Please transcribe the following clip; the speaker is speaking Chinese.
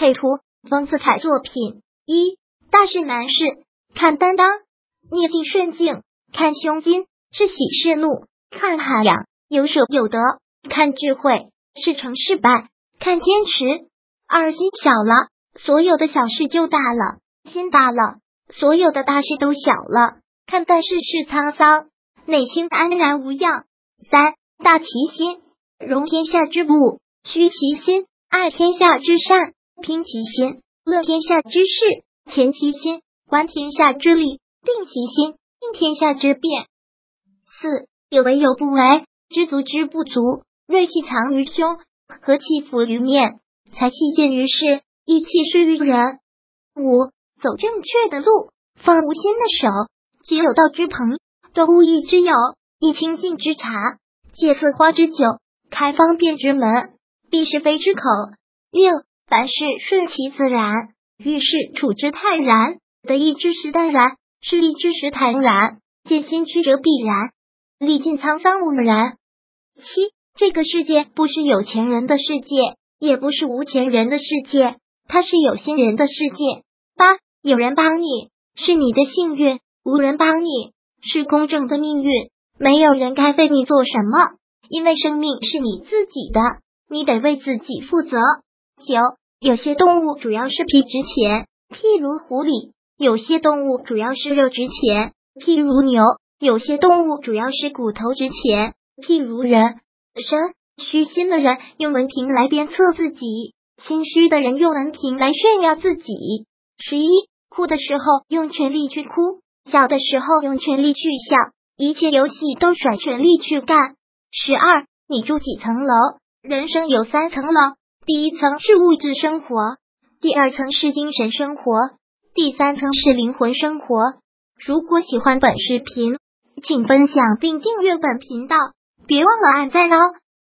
配图：风字彩作品。一大事难事，看担当；逆境顺境，看胸襟；是喜是怒，看涵养；有舍有得，看智慧；是成是败，看坚持。二心小了，所有的小事就大了；心大了，所有的大事都小了。看淡世事沧桑，内心安然无恙。三大其心，容天下之物；虚其心，爱天下之善；平其心，乐天下之事；乾其心，观天下之理；定其心，应天下之变。四有为有不为，知足知不足，锐气藏于胸，和气浮于面，才气见于世，意气施于人。五走正确的路，放无心的手，结有道之朋，断无义之友，以清净之茶。借色花之酒，开方便之门，避是非之口。六凡事顺其自然，遇事处之泰然，得意之时淡然，失意之时坦然，见心曲折必然，历尽沧桑无然。七这个世界不是有钱人的世界，也不是无钱人的世界，它是有心人的世界。八有人帮你是你的幸运，无人帮你是公正的命运。没有人该为你做什么，因为生命是你自己的，你得为自己负责。九，有些动物主要是皮值钱，譬如狐狸；有些动物主要是肉值钱，譬如牛；有些动物主要是骨头值钱，譬如人。生虚心的人用文凭来鞭策自己，心虚的人用文凭来炫耀自己。十一，哭的时候用全力去哭，笑的时候用全力去笑。一切游戏都甩全力去干。十二，你住几层楼？人生有三层楼，第一层是物质生活，第二层是精神生活，第三层是灵魂生活。如果喜欢本视频，请分享并订阅本频道，别忘了按赞哦。